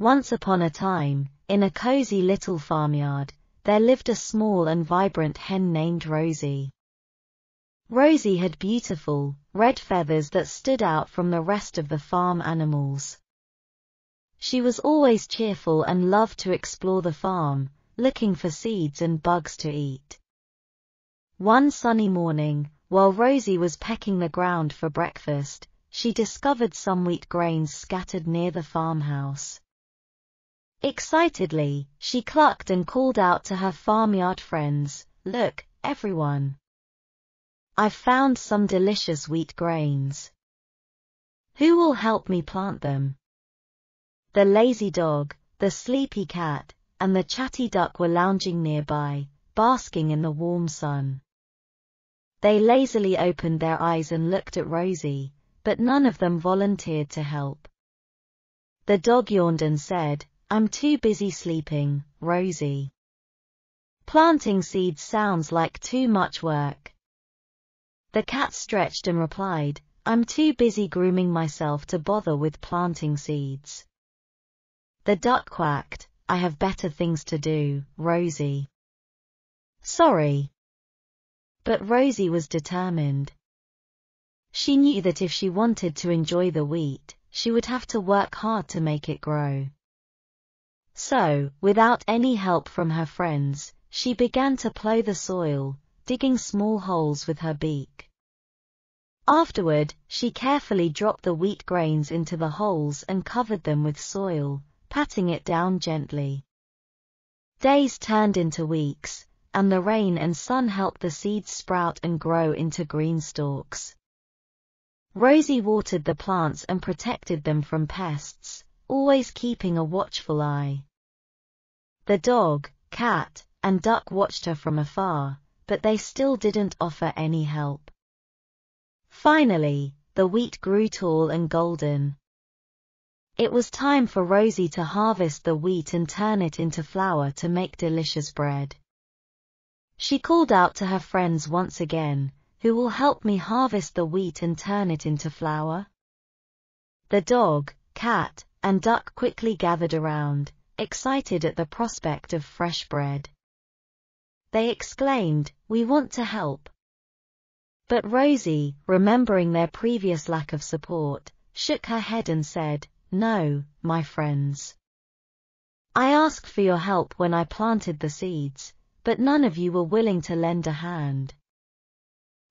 Once upon a time, in a cozy little farmyard, there lived a small and vibrant hen named Rosie. Rosie had beautiful, red feathers that stood out from the rest of the farm animals. She was always cheerful and loved to explore the farm, looking for seeds and bugs to eat. One sunny morning, while Rosie was pecking the ground for breakfast, she discovered some wheat grains scattered near the farmhouse. Excitedly, she clucked and called out to her farmyard friends, Look, everyone! I've found some delicious wheat grains. Who will help me plant them? The lazy dog, the sleepy cat, and the chatty duck were lounging nearby, basking in the warm sun. They lazily opened their eyes and looked at Rosie, but none of them volunteered to help. The dog yawned and said, I'm too busy sleeping, Rosie. Planting seeds sounds like too much work. The cat stretched and replied, I'm too busy grooming myself to bother with planting seeds. The duck quacked, I have better things to do, Rosie. Sorry. But Rosie was determined. She knew that if she wanted to enjoy the wheat, she would have to work hard to make it grow. So, without any help from her friends, she began to plow the soil, digging small holes with her beak. Afterward, she carefully dropped the wheat grains into the holes and covered them with soil, patting it down gently. Days turned into weeks, and the rain and sun helped the seeds sprout and grow into green stalks. Rosie watered the plants and protected them from pests, always keeping a watchful eye. The dog, cat, and duck watched her from afar, but they still didn't offer any help. Finally, the wheat grew tall and golden. It was time for Rosie to harvest the wheat and turn it into flour to make delicious bread. She called out to her friends once again, who will help me harvest the wheat and turn it into flour? The dog, cat, and duck quickly gathered around, excited at the prospect of fresh bread. They exclaimed, We want to help. But Rosie, remembering their previous lack of support, shook her head and said, No, my friends. I asked for your help when I planted the seeds, but none of you were willing to lend a hand.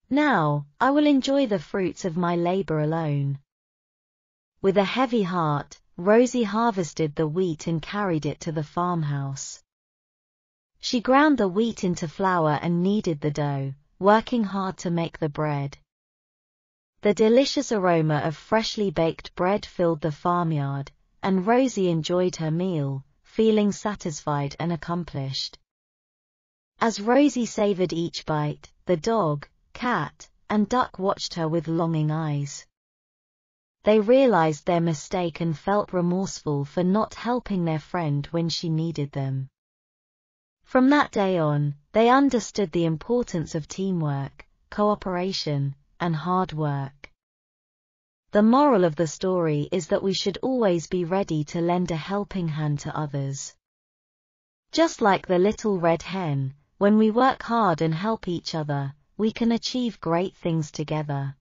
Now, I will enjoy the fruits of my labor alone. With a heavy heart, Rosie harvested the wheat and carried it to the farmhouse. She ground the wheat into flour and kneaded the dough, working hard to make the bread. The delicious aroma of freshly baked bread filled the farmyard, and Rosie enjoyed her meal, feeling satisfied and accomplished. As Rosie savored each bite, the dog, cat, and duck watched her with longing eyes. They realized their mistake and felt remorseful for not helping their friend when she needed them. From that day on, they understood the importance of teamwork, cooperation, and hard work. The moral of the story is that we should always be ready to lend a helping hand to others. Just like the little red hen, when we work hard and help each other, we can achieve great things together.